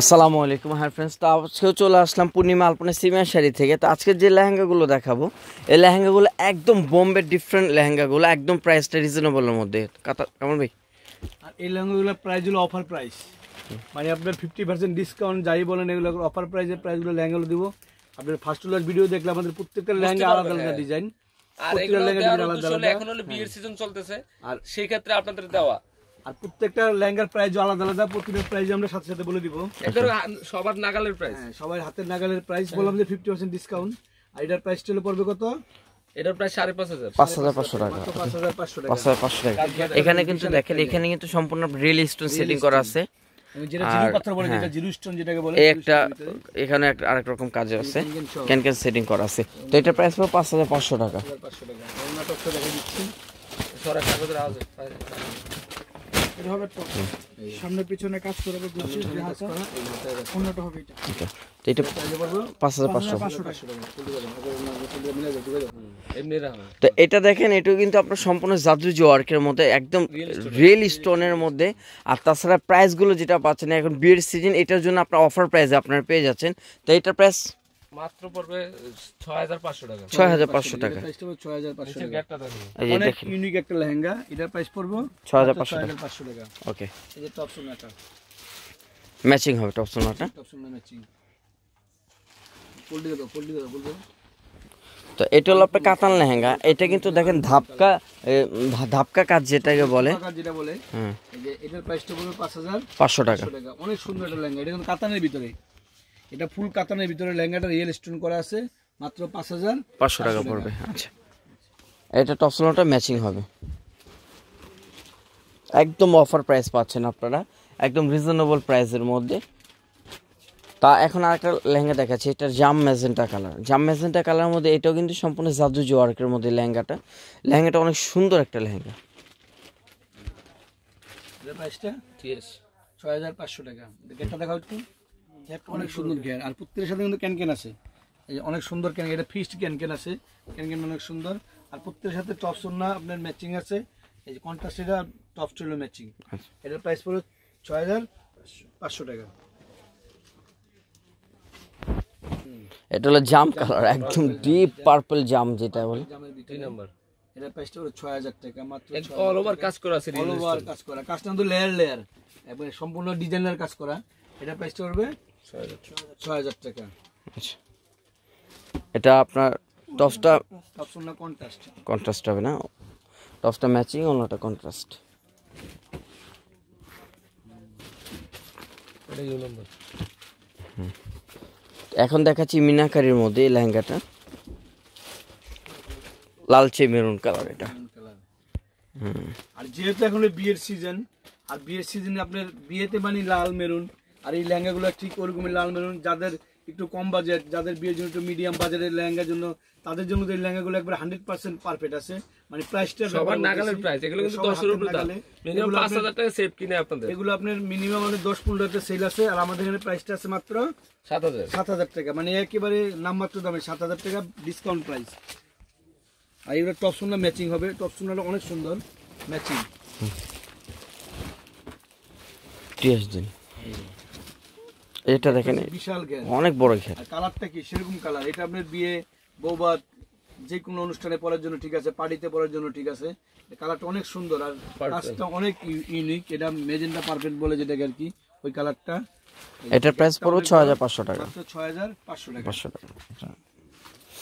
আসসালামু আলাইকুম hi friends তো আজকেও চলে আসলাম পূর্ণিমা আলপনা সিমিয়া শাড়ি থেকে। তো আজকে যে লেহেঙ্গাগুলো দেখাবো এই লেহেঙ্গাগুলো একদম বোম্বে ডিফারেন্ট লেহেঙ্গাগুলো একদম প্রাইসটা রিজনেবলের মধ্যে। কেমন ভাই? আর এই লেহেঙ্গাগুলোর প্রাইস হলো অফার প্রাইস মানে আপনার ফিফটি পার্সেন্ট ডিসকাউন্ট যাই বলেন এগুলো অফার প্রাইসের প্রাইসগুলো লেহেঙ্গাগুলো দিব। আপনার ফার্স্ট ক্লাস ভিডিও দেখলে আমাদের প্রত্যেকটা লেহেঙ্গা আলাদা আলাদা ডিজাইন আর আলাদা আলাদা। এখন হলো বিয়ের সিজন চলতেছে। আর সেই ক্ষেত্রে আপনাদের দেওয়া। আর প্রত্যেকটা লেহেঙ্গার প্রাইস আলাদা আলাদা প্রতিটা প্রাইস আমরা সাথে সাথে বলে দিব। সবার নাগালের প্রাইস হ্যাঁ, সবাই হাতের নাগালের প্রাইস বললাম যে ফিফটি পার্সেন্ট ডিসকাউন্ট আর এটার প্রাইস চলে পড়বে কত? এটার প্রায় সাড়ে পাঁচ হাজার। পাঁচ হাজার পাঁচশো টাকা। পাঁচ হাজার পাঁচশো এখানে কিন্তু দেখেন এখানে কিন্তু সম্পূর্ণ রিয়েল স্টোন সেটিং করা আছে। যেটা আর- বলে। যেটা জিরো স্টোন যেটাকে বলে একটা এখানে একটা আরেক রকম কাজ আছে। ক্যান ক্যান ক্যান সেটিং করা আছে। তো এটার প্রাইস পাঁচ হাজার পাঁচশো টাকা। এটা হবে এটা। তো এটা পাঁচ হাজার পাঁচশো। পাঁচশো টাকা এমনি রাখা তো এটা দেখেন, এটাও কিন্তু আপনার সম্পূর্ণ জাদুজি ওয়ার্কের মধ্যে একদম রিয়েল স্টোনের মধ্যে। আর তাছাড়া প্রাইসগুলো যেটা পাচ্ছেন, এখন বিয়ের সিজন এটার জন্য আপনার অফার প্রাইসে আপনারা পেয়ে যাচ্ছেন। তো এটার প্রাইস মাত্র পড়বে ছয় হাজার পাঁচশো টাকা। ছয় হাজার পাঁচশো টাকা। প্রাইসটা 6500 টাকা। গ্যাপটা দেখুন অনেক ইউনিক একটা লেহেঙ্গা। এটার প্রাইস পড়বে ছয় হাজার পাঁচশো টাকা। 6500 টাকা। ওকে। এই যে টপ সোনাটা ম্যাচিং হবে টপ সোনাটা টপ সোনা ম্যাচিং পল্লি দাও পল্লি দাও বলব তো এটা হলো আপনার কাতান লেহেঙ্গা। এটা কিন্তু দেখেন ধাপকা ধাপকা কাজ যেটাকে বলে। যেটা বলে হ্যাঁ এটার প্রাইসটা পড়বে 5500 পাঁচশো টাকা। টাকা। অনেক সুন্দর একটা লেহেঙ্গা। এটা কিন্তু কাতানের ভিতরে। এটা ফুল কাতানের ভিতরে লেহেঙ্গাটা রিয়েল স্টোন করা আছে মাত্র 5000 পাঁচশো টাকা পড়বে আচ্ছা। এটা টপ সোনাটা ম্যাচিং হবে। একদম অফার প্রাইস পাচ্ছেন আপনারা একদম রিজনেবল প্রাইসের মধ্যে। তা এখন আরেকটা লেহেঙ্গা দেখাচ্ছি এটা জাম ম্যাজেন্টা কালার। জাম ম্যাজেন্টা কালারের মধ্যে এটাও কিন্তু সম্পূর্ণ জাদু ওয়ার্কের মধ্যে লেহেঙ্গাটা। লেহেঙ্গাটা অনেক সুন্দর একটা লেহেঙ্গা। প্রাইসটা ঠিক আছে ছয় হাজার পাঁচশো টাকা। গেটটা দেখাও একটু। অনেক সুন্দর ঘের আর প্রত্যেকের সাথে কিন্তু ক্যানকেন আছে। এই অনেক সুন্দর ক্যান এটা ফিস্ট ক্যানকেন আছে। ক্যানকেন অনেক সুন্দর। আর প্রত্যেকের সাথে টপ সোনা আপনার ম্যাচিং আছে। এই যে কন্ট্রাস্ট এটা টপ স্টোল ম্যাচিং এটার প্রাইস পড়বে ছয় হাজার পাঁচশো টাকা। এটা হলো জাম কালার একদম ডিপ পার্পল জাম যেটা বলে। জামের দুই নাম্বার। এটার প্রাইসটা হলো ছয় হাজার টাকা মাত্র অল ওভার কাজ করা আছে অল ওভার কাজ করা। কাজটা কিন্তু লেয়ার লেয়ার একবারে সম্পূর্ণ ডিজাইনার কাজ করা। এটার প্রাইসটা পড়বে ছয় হাজার টাকা। আচ্ছা। এটা আপনার টপসটা কন্ট্রাস্ট কন্ট্রাস্ট হবে না? টপসটা ম্যাচিং অন্যটা কন্ট্রাস্ট এখন দেখাচ্ছি মিনাকারির মধ্যে এই লেহেঙ্গাটা। লালচে মেরুন কালার এটা। আর যেহেতু এখন বিয়ের সিজন আর বিয়ের সিজনে আপনার বিয়েতে মানে লাল মেরুন আর এই লেহেঙ্গাগুলো ঠিক ওরকমই লাল মেরুন যাদের একটু কম বাজেট যাদের বিয়ের জন্য একটু মিডিয়াম বাজেটের লেহেঙ্গার জন্য তাদের জন্য এই লেহেঙ্গাগুলো একবার হান্ড্রেড পার্সেন্ট পারফেক্ট আছে। মানে প্রাইসটা সবার নাগালের প্রাইস এগুলো কিন্তু দশের উপরে দাম। মিনিমাম পাঁচ হাজার টাকা সেভ কিনে আপনাদের। এগুলো আপনার মিনিমাম আমাদের দশ পনেরো হাজার সেল আছে আর আমাদের এখানে প্রাইসটা আছে মাত্র সাত হাজার। সাত হাজার টাকা। মানে একেবারে নামমাত্র দামে সাত হাজার টাকা ডিসকাউন্ট প্রাইস আর এগুলো টপ সোনা ম্যাচিং হবে। টপ সোনাটা অনেক সুন্দর ম্যাচিং টিএস দিন। এটা দেখেন বিশাল গ্যাস অনেক বড় ঘের কালারটা কি? সেরকম কালার। এটা আপনার বিয়ে বৌবাদ যে কোনো অনুষ্ঠানে পড়ার জন্য ঠিক আছে পার্টিতে পড়ার জন্য ঠিক আছে। কালারটা অনেক সুন্দর আর কাজটা অনেক ইউনিক এটা মেজেন্টা পারফেক্ট বলে যেটাকে আর কি ওই কালারটা। এটার প্রাইস পড়বে ছ হাজার পাঁচশো টাকা। ছয় হাজার পাঁচশো টাকা। পাঁচশো টাকা।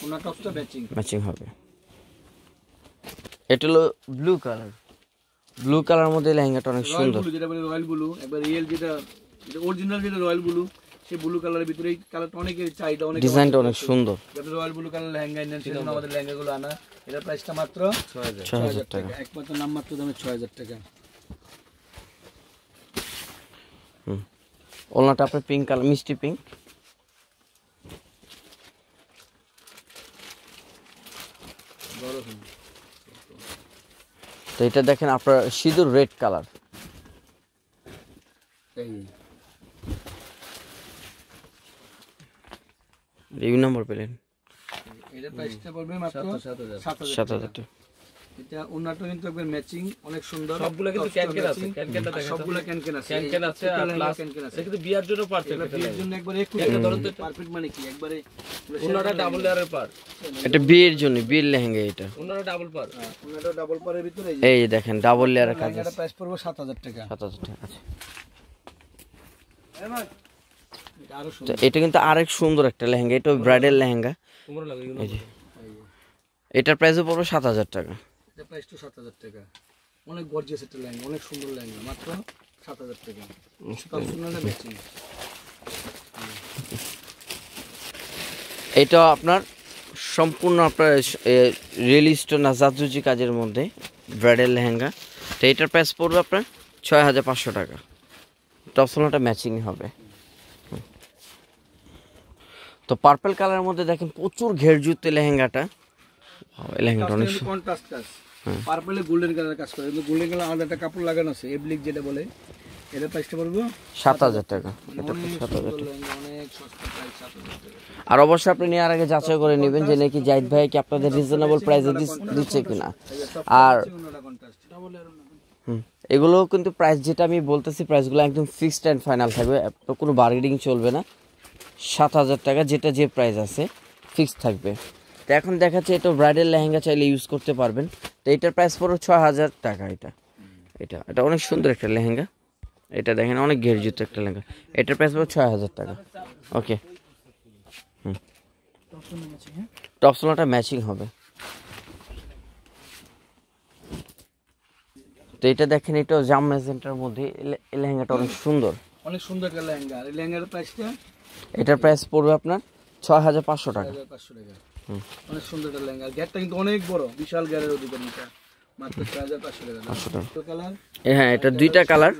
ওনার টপসটা ম্যাচিং ম্যাচিং হবে। এটা হলো ব্লু কালার ব্লু কালার মধ্যে লেহেঙ্গাটা অনেক সুন্দর। ব্লু যেটা বলে রয়্যাল ব্লু একবার রিয়েল যেটা যেটা অরিজিনাল যেটা রয়্যাল ব্লু সেই ব্লু কালারের ভিতরে এই কালারটা অনেকের চাহিদা অনেক ডিজাইনটা অনেক সুন্দর। যাতে রয়্যাল ব্লু কালার লেহেঙ্গা নেন সেজন্য আমাদের লেহেঙ্গাগুলো আনা এটার প্রাইসটা মাত্র ছয় হাজার। ছয় হাজার হাজার টাকা। টাকা। একমাত্র নামমাত্র দামে ছয় হাজার টাকা। ওলনাটা আপনার পিঙ্ক কালার মিষ্টি পিঙ্ক তো এটা দেখেন আপনার সিঁদুর রেড কালার রিভিউ নম্বর পেলেন। প্রাইসটা পড়বে মাত্র এটা কিন্তু একবার ম্যাচিং অনেক সুন্দর। সবগুলো কিন্তু ক্যানকেন আছে ক্যানকেনটা আর সবগুলো ক্যানকেন আছে। ক্যানকেন আছে আর প্লাস ক্যানকেন আছে। কিন্তু বিয়ার জন্য পারফেক্ট এগুলো বিয়ের জন্য একবারে এটা ধরুন তো পারফেক্ট মানে কি? একবারে ওনারা ডাবল লেয়ারের পার এটা বিয়ের জন্য বিয়ের লেহেঙ্গা এটা। ওনারা ডাবল পার ওনাটা ডাবল পারের ভিতরে এই যে দেখেন ডাবল লেয়ারের কাজ লেহেঙ্গাটা প্রাইস পড়বে সাত হাজার টাকা। সাত হাজার টাকা আছে এটা কিন্তু আরেক সুন্দর একটা লেহেঙ্গা এটা ব্রাইডাল লেহেঙ্গা। এটার প্রাইসও পড়বে সাত হাজার টাকা। এটা প্রাইস তো সাত হাজার টাকা। অনেক গর্জিয়াস একটা লেহেঙ্গা অনেক সুন্দর লেহেঙ্গা মাত্র সাত হাজার টাকা। এটা আপনার সম্পূর্ণ আপনার রিয়েল স্টোন জাদুজি কাজের মধ্যে ব্রাইডাল লেহেঙ্গা। তো এটার প্রাইস পড়বে আপনার ছয় হাজার পাঁচশো টাকা। টপসোনাটা ম্যাচিং হবে। তো পার্পল কালারের মধ্যে দেখেন প্রচুর ঘেরযুক্ত লেহেঙ্গাটা লেহেঙ্গাটা অনেক কন্ট্রাস্ট কাজ পার্পলে গোল্ডেন কালার কাজ করে। কিন্তু গোল্ডেন কালার আলাদা একটা কাপড় লাগানো আছে এবলিক যেটা বলে। এটা প্রাইসটা পড়বে সাত হাজার টাকা। এটা অনেক সাত হাজার সুন্দর লেহেঙ্গা অনেক সস্তা প্রাইস সাত হাজার টাকা। আর অবশ্যই আপনি নেওয়ার আগে যাচাই করে নেবেন যে নাকি জাহিদ ভাই কি আপনাদের রিজনেবল প্রাইসে দিচ্ছে কিনা। আর এগুলোও কিন্তু প্রাইস যেটা আমি বলতেছি প্রাইসগুলো একদম ফিক্সড অ্যান্ড ফাইনাল থাকবে। কোনো বার্গেনিং চলবে না। সাত হাজার টাকা, যেটা যে প্রাইস আছে ফিক্সড থাকবে। তো এখন দেখাচ্ছে এটা ব্রাইডাল লেহেঙ্গা চাইলে ইউজ করতে পারবেন। তো এটার প্রাইস পড়ো ছ হাজার টাকা এটা। এটা এটা অনেক সুন্দর একটা লেহেঙ্গা। এটা দেখেন, অনেক ঘেরযুক্ত একটা লেহেঙ্গা। এটার প্রাইস পড়ো ছয় হাজার টাকা। ওকে টপ সোনাটা ম্যাচিং হবে। তো এটা দেখেন এটা জাম ম্যাজেন্টার মধ্যে লেহেঙ্গাটা অনেক সুন্দর। অনেক সুন্দর একটা লেহেঙ্গা। লেহেঙ্গার প্রাইসটা এটার প্রাইস পড়বে আপনার ছয় হাজার পাঁচশো টাকা। অনেক সুন্দর একটা লেহেঙ্গা। গ্যাটটা কিন্তু অনেক বড় বিশাল গ্যারের অধিকার এটা মাত্র ছয় হাজার পাঁচশো টাকা। দাম। কালার এ হ্যাঁ এটা দুইটা কালার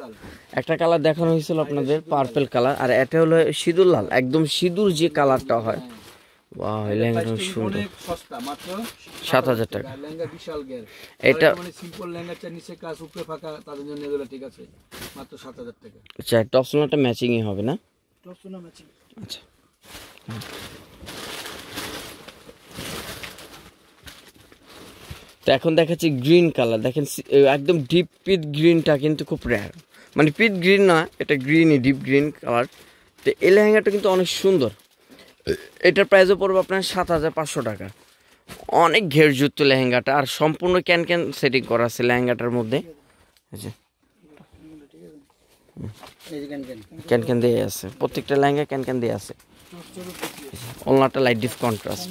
একটা কালার দেখানো হয়েছিল আপনাদের পার্পল কালার আর এটা হলো সিঁদুর লাল একদম সিঁদুর যে কালারটা হয়। বাহ এই লেহেঙ্গাটা অনেক প্রাইসটা কিন্তু সুন্দর। অনেক সস্তা মাত্র সাত হাজার টাকা। লেহেঙ্গা বিশাল গ্যার এটা মানে সিম্পল লেহেঙ্গা নিচে কাজ উপরে ফাঁকা তাদের জন্য ঠিক আছে। মাত্র সাত হাজার টাকা। আচ্ছা ম্যাচিংই হবে না? ম্যাচিং আচ্ছা। তো এখন দেখাচ্ছি গ্রিন কালার দেখেন একদম ডিপ পিট গ্রিনটা কিন্তু খুব রেয়ার মানে পিট গ্রিন না, এটা গ্রিনই ডিপ গ্রিন কালার তো এই লেহেঙ্গাটা কিন্তু অনেক সুন্দর। এটার প্রাইসও পড়বে আপনার সাত হাজার পাঁচশো টাকা। অনেক ঘেরযুক্ত লেহেঙ্গাটা, আর সম্পূর্ণ ক্যান ক্যান সেটিং করা আছে লেহেঙ্গাটার মধ্যে। আচ্ছা ক্যান ক্যান দিয়ে আছে। প্রত্যেকটা লেহেঙ্গা ক্যান ক্যান দিয়ে আছে। ওলনাটা লাইট ডিপ কন্ট্রাস্ট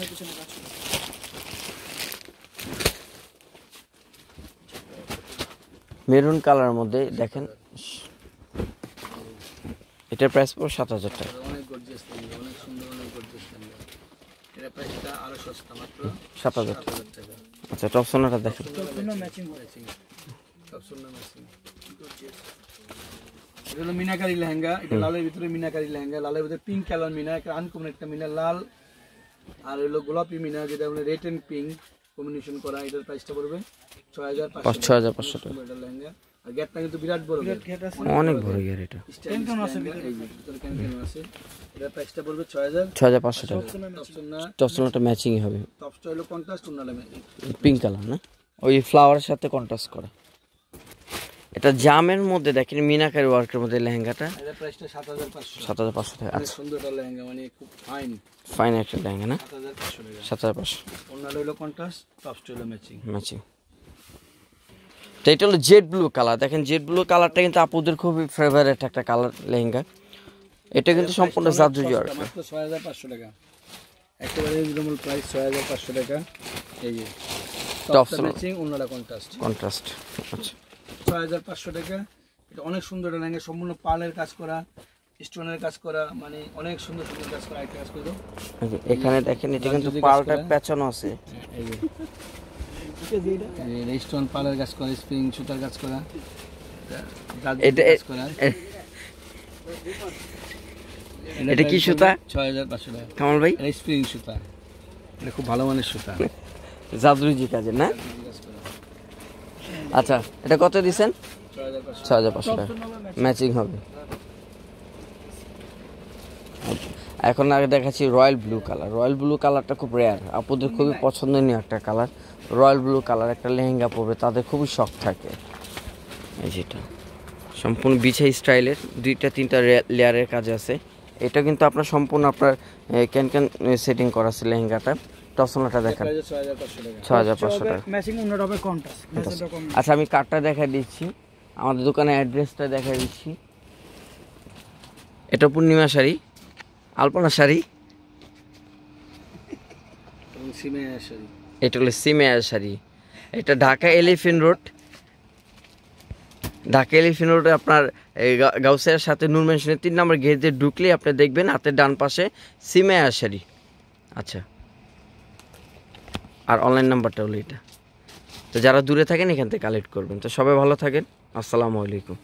মেরুন কালারের মধ্যে দেখেন এটার প্রাইস পড়ো সাত হাজার টাকা। সাত হাজার টাকা। আচ্ছা টপ সোনাটা দেখেন। ম্যাচিং ম্যাচিং ম্যাচিং এটা হলো মিনাকারি লেহেঙ্গা এটা লালের ভিতরে মিনাকারি লেহেঙ্গা লালের ভিতরে পিঙ্ক কালার মিনা একটা আনকমন একটা মিনা লাল। আর হলো গোলাপি মিনা যেটা মানে রেড এন্ড পিঙ্ক কম্বিনেশন করা এটার প্রাইসটা পড়বে ছয় হাজার ছয় হাজার পাঁচশো টাকা। এটা লেহেঙ্গা। আর গ্যাপটা কিন্তু বিরাট বড় অনেক বড় গিয়ার এটা। ক্যানকেন আছে ভিতরে। ক্যানকেন আছে। এটার প্রাইসটা পড়বে ছয় হাজার ছয় হাজার পাঁচশো টাকা। সোনাটা হবে। টপসটা হলো কন্ট্রাস্ট উন্নালে পিঙ্ক কালার না? ওই ফ্লাওয়ারের সাথে কন্ট্রাস্ট করা। এটা জামের মধ্যে দেখেন মিনাকারি ওয়ার্কের মধ্যে লেহেঙ্গাটা। প্রাইসটা সাত হাজার পাঁচশো। সাত হাজার পাঁচশো টাকা। আচ্ছা লেহেঙ্গা মানে খুব ফাইন ফাইন একটা লেহেঙ্গা না? সাত হাজার পাঁচশো অন্যান্য হলো কন্ট্রাস্ট টপসটা হলো ম্যাচিং ম্যাচিং তো এটা হলো জেড ব্লু কালার দেখেন জেড ব্লু কালারটা কিন্তু আপুদের খুবই ফেভারেট একটা কালার লেহেঙ্গা। এটা কিন্তু সম্পূর্ণ জাদুজি ওয়ার্ক ছয় হাজার পাঁচশো টাকা। একেবারে প্রাইস ছয় হাজার পাঁচশো টাকা। এই যে হলো- ম্যাচিং অন্যটা কন্ট্রাস্ট কন্ট্রাস্ট আচ্ছা। ছয় হাজার পাঁচশো টাকা। এটা অনেক সুন্দর একটা লেহেঙ্গা সম্পূর্ণ পার্লের কাজ করা স্টোনের কাজ করা মানে অনেক সুন্দর সুন্দর কাজ করা একটা কাজ করে এখানে দেখেন এটা কিন্তু পালটা। পেঁচানো আছে। এই স্টোন পার্লের কাজ করা স্প্রিং সুতার কাজ করা এটা কাজ করা। এটা কি সুতা? ছয় হাজার পাঁচশো টাকা। কামাল ভাই? স্প্রিং সুতা। এটা খুব ভালো মানের সুতা। জাদুজি কাজের না? আচ্ছা এটা কত পাঁচশো ছ হাজার পাঁচশো টাকা। ম্যাচিং হবে। এখন আগে দেখাচ্ছি royal blue colour. Royal blue কালারটা খুব রেয়ার আপুদের খুবই পছন্দনীয় একটা কালার। রয়্যাল ব্লু কালার, একটা লেহেঙ্গা পরবে, তাদের খুবই শখ থাকে। যেটা সম্পূর্ণ বিছাই স্টাইলের, দুইটা, তিনটা লেয়ারের কাজ আছে। এটা কিন্তু আপনার সম্পূর্ণ আপনার ক্যান ক্যান সেটিং করা আছে লেহেঙ্গাটা। টসনাটা দেখান। ছয় হাজার পাঁচশো টাকা। আচ্ছা আমি কার্ডটা দেখা দিচ্ছি। আমাদের দোকানের অ্যাড্রেসটা দেখা দিচ্ছি। এটা পূর্ণিমা শাড়ি আলপনা শাড়ি। এটা হলো সিমেয়ার শাড়ি। এটা Dhaka Elephant Road. Dhaka Elephant রোডে আপনার এই গা- গাউসিয়ার সাথে নূর মেনশনের তিন নম্বর গেট দিয়ে ঢুকলে আপনি দেখবেন হাতের ডান পাশে সিমেয়ার শাড়ি। আচ্ছা। আর অনলাইন নাম্বারটা হলো এটা। তো যারা দূরে থাকেন এখান থেকে কালেক্ট করবেন। তো সবাই ভালো থাকেন। আসসালামু আলাইকুম।